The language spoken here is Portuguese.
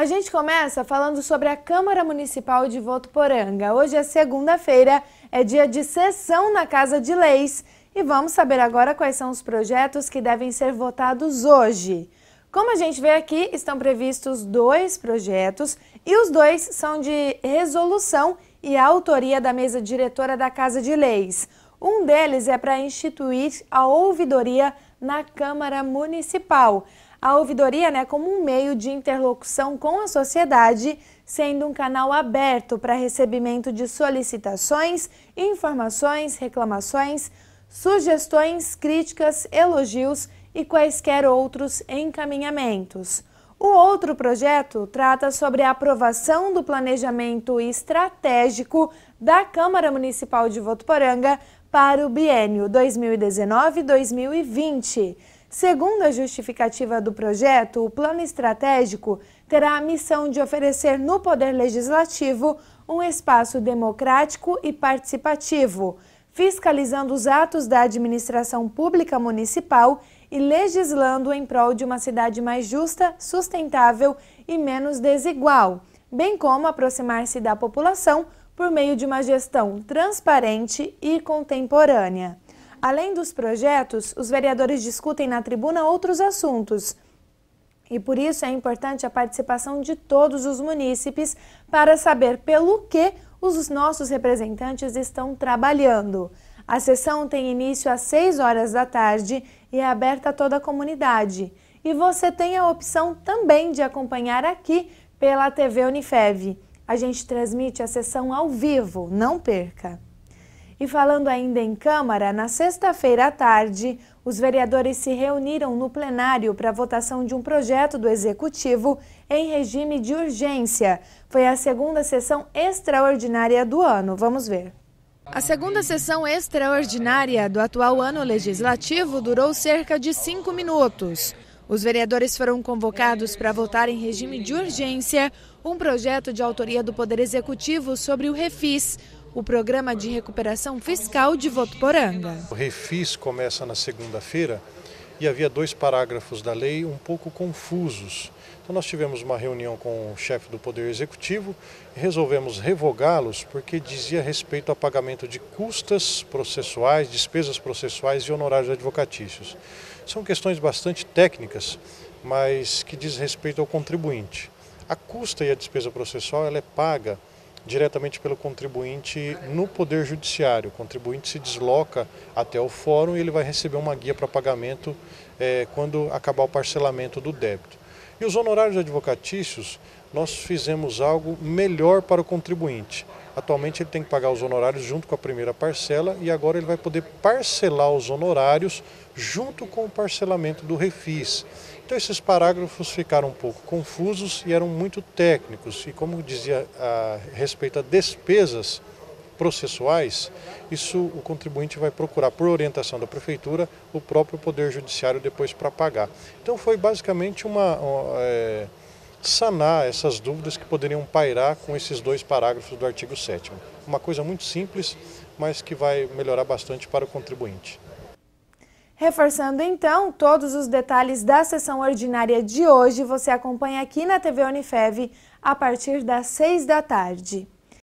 A gente começa falando sobre a Câmara Municipal de Votuporanga. Hoje é segunda-feira, é dia de sessão na Casa de Leis e vamos saber agora quais são os projetos que devem ser votados hoje. Como a gente vê aqui, estão previstos dois projetos e os dois são de resolução e autoria da mesa diretora da Casa de Leis. Um deles é para instituir a ouvidoria na Câmara Municipal a ouvidoria né, como um meio de interlocução com a sociedade, sendo um canal aberto para recebimento de solicitações, informações, reclamações, sugestões, críticas, elogios e quaisquer outros encaminhamentos. O outro projeto trata sobre a aprovação do planejamento estratégico da Câmara Municipal de Votuporanga para o biênio 2019-2020. Segundo a justificativa do projeto, o plano estratégico terá a missão de oferecer no Poder Legislativo um espaço democrático e participativo, fiscalizando os atos da administração pública municipal e legislando em prol de uma cidade mais justa, sustentável e menos desigual, bem como aproximar-se da população por meio de uma gestão transparente e contemporânea. Além dos projetos, os vereadores discutem na tribuna outros assuntos. E por isso é importante a participação de todos os munícipes para saber pelo que os nossos representantes estão trabalhando. A sessão tem início às 6 horas da tarde e é aberta a toda a comunidade. E você tem a opção também de acompanhar aqui pela TV Unifev. A gente transmite a sessão ao vivo, não perca! E falando ainda em Câmara, na sexta-feira à tarde, os vereadores se reuniram no plenário para a votação de um projeto do Executivo em regime de urgência. Foi a segunda sessão extraordinária do ano. Vamos ver. A segunda sessão extraordinária do atual ano legislativo durou cerca de cinco minutos. Os vereadores foram convocados para votar em regime de urgência um projeto de autoria do Poder Executivo sobre o Refis, o Programa de Recuperação Fiscal de Votuporanga. O refis começa na segunda-feira e havia dois parágrafos da lei um pouco confusos. Então nós tivemos uma reunião com o chefe do Poder Executivo e resolvemos revogá-los porque dizia respeito ao pagamento de custas processuais, despesas processuais e honorários advocatícios. São questões bastante técnicas, mas que diz respeito ao contribuinte. A custa e a despesa processual ela é paga diretamente pelo contribuinte no Poder Judiciário. O contribuinte se desloca até o fórum e ele vai receber uma guia para pagamento é, quando acabar o parcelamento do débito. E os honorários advocatícios, nós fizemos algo melhor para o contribuinte. Atualmente ele tem que pagar os honorários junto com a primeira parcela e agora ele vai poder parcelar os honorários junto com o parcelamento do refis. Então esses parágrafos ficaram um pouco confusos e eram muito técnicos. E como dizia a respeito a despesas processuais, isso o contribuinte vai procurar, por orientação da prefeitura, o próprio Poder Judiciário depois para pagar. Então foi basicamente uma. É, sanar essas dúvidas que poderiam pairar com esses dois parágrafos do artigo 7 Uma coisa muito simples, mas que vai melhorar bastante para o contribuinte. Reforçando então todos os detalhes da sessão ordinária de hoje, você acompanha aqui na TV Unifev a partir das 6 da tarde.